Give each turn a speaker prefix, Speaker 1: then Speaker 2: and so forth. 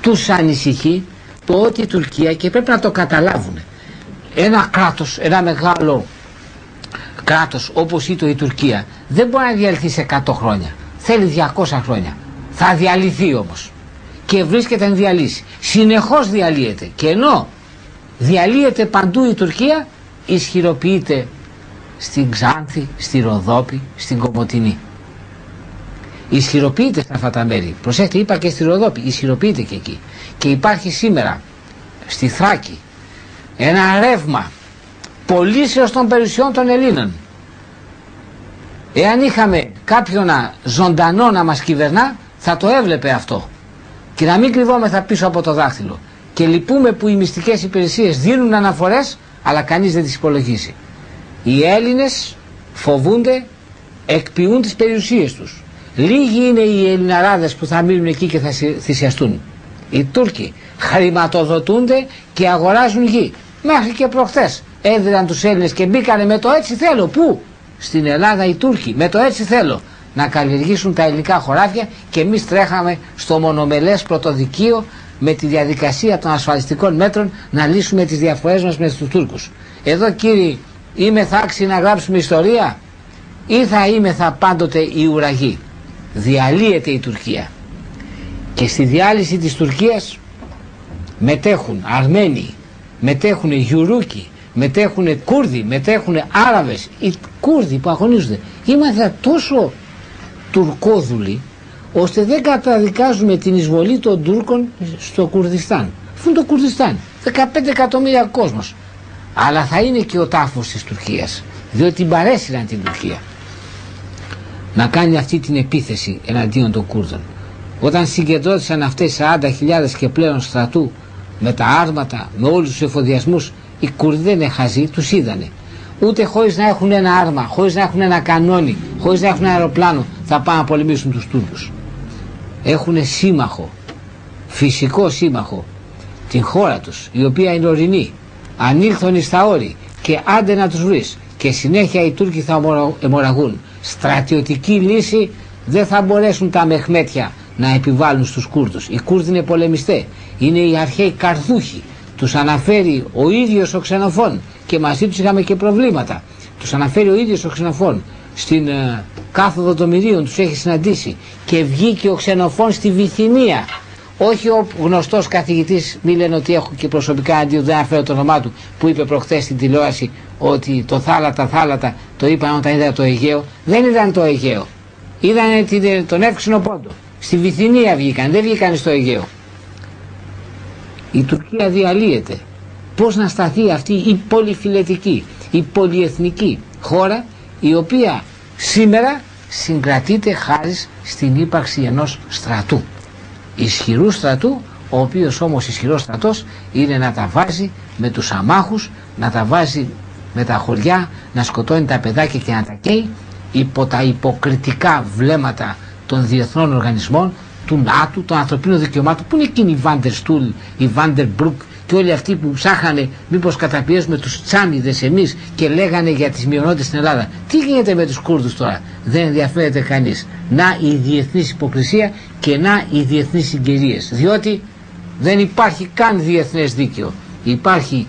Speaker 1: τους ανησυχεί το ότι η Τουρκία και πρέπει να το καταλάβουν ένα κράτος, ένα μεγάλο κράτος όπως ήταν η Τουρκία δεν μπορεί να διαλυθεί σε 100 χρόνια. Θέλει 200 χρόνια. Θα διαλυθεί όμως. Και βρίσκεται να διαλύσει. Συνεχώς διαλύεται. Και ενώ διαλύεται παντού η Τουρκία ισχυροποιείται στην Ξάνθη, στη Ροδόπη, στην Κομωτινή ισχυροποιείται στα αυτά τα μέρη προσέξτε είπα και στη Ροδόπη ισχυροποιείται και εκεί και υπάρχει σήμερα στη Θράκη ένα ρεύμα πωλήσεως των περιουσιών των Ελλήνων Εάν είχαμε κάποιον ζωντανό να μας κυβερνά θα το έβλεπε αυτό. Και να μην κρυβόμεθα πίσω από το δάχτυλο. Και λυπούμε που οι μυστικές υπηρεσίες δίνουν αναφορές αλλά κανείς δεν τις υπολογίζει. Οι Έλληνες φοβούνται, εκποιούν τις περιουσίες τους. Λίγοι είναι οι Ελληναράδες που θα μείνουν εκεί και θα θυσιαστούν. Οι Τούρκοι χρηματοδοτούνται και αγοράζουν γη. Μέχρι και προχθές έδιναν τους Έλληνες και μπήκανε με το έτσι θέλω. Πού; στην Ελλάδα οι Τούρκοι με το έτσι θέλω να καλλιεργήσουν τα ελληνικά χωράφια και εμείς τρέχαμε στο μονομελές πρωτοδικείο με τη διαδικασία των ασφαλιστικών μέτρων να λύσουμε τις διαφορές μας με τους Τούρκους. Εδώ κύριοι είμαι θα να γράψουμε ιστορία ή θα είμαι θα πάντοτε η ουραγή; Διαλύεται η Τουρκία. Και στη διάλυση της Τουρκίας μετέχουν Αρμένοι, μετέχουν Γιουρούκοι, μετέχουν Κούρδοι, μετέχουν Άραβες, οι Κούρδοι που αγωνίζονται. Είμαστε τόσο τουρκόδουλοι ώστε δεν καταδικάζουμε την εισβολή των Τούρκων στο Κουρδιστάν. Αφού είναι το Κουρδιστάν, 15 εκατομμύρια κόσμος. Αλλά θα είναι και ο τάφος της Τουρκίας, διότι την παρέσυραν την Τουρκία να κάνει αυτή την επίθεση εναντίον των Κούρδων. Όταν συγκεντρώθησαν αυτές 40.000 και πλέον στρατού με τα άρματα, με όλους τους εφοδιασμούς οι Κούρδοι δεν είναι χαζοί, τους είδανε. Ούτε χωρίς να έχουν ένα άρμα, χωρίς να έχουν ένα κανόνι, χωρίς να έχουν ένα αεροπλάνο θα πάνε να πολεμήσουν τους Τούρκους. Έχουν σύμμαχο, φυσικό σύμμαχο, την χώρα τους, η οποία είναι ορεινή, ανήλθον στα όρη και άντε να τους βρεις και συνέχεια οι Τούρκοι θα αιμορραγούν. Στρατιωτική λύση δεν θα μπορέσουν τα μεχμέτια να επιβάλλουν στους Κούρδους. Οι Κούρδοι είναι πολεμιστές, είναι οι αρχαίοι καρδούχοι, τους αναφέρει ο ίδιος ο Ξενοφών. Και μαζί τους είχαμε και προβλήματα. Τους αναφέρει ο ίδιος ο Ξενοφών στην ε, κάθοδο των Μυρίων. Τους έχει συναντήσει. Και βγήκε ο Ξενοφών στη Βυθινία όχι ο γνωστός καθηγητής, μη λένε ότι έχω και προσωπικά αντίο, δεν αναφέρω το όνομά του, που είπε προχθές στην τηλεόραση ότι το θάλατα, θάλατα, το είπαν όταν είδαν το Αιγαίο. Δεν ήταν το Αιγαίο. Είδαν τον εύξηνο πόντο. Στη Βυθινία βγήκαν, δεν βγήκαν στο Αιγαίο η Τουρκία διαλύεται. Πώς να σταθεί αυτή η πολυφιλετική, η πολυεθνική χώρα η οποία σήμερα συγκρατείται χάρη στην ύπαρξη ενός στρατού. Ισχυρού στρατού, ο οποίος όμως ισχυρός στρατός είναι να τα βάζει με τους αμάχους, να τα βάζει με τα χωριά, να σκοτώνει τα παιδάκια και να τα καίει υπό τα υποκριτικά βλέμματα των διεθνών οργανισμών του ΝΑΤΟ, των ανθρωπίνων δικαιωμάτων. Πού είναι εκείνοι οι Βάντερ Στούλ, οι Βάντερ Μπρουκ και όλοι αυτοί που ψάχανε μήπως καταπιέζουμε τους τσάμιδες εμείς και λέγανε για τις μειονότητες στην Ελλάδα. Τι γίνεται με τους Κούρδους τώρα; Δεν ενδιαφέρεται κανείς. Να η διεθνής υποκρισία και να οι διεθνείς συγκυρίες. Διότι δεν υπάρχει καν διεθνές δίκαιο. Υπάρχει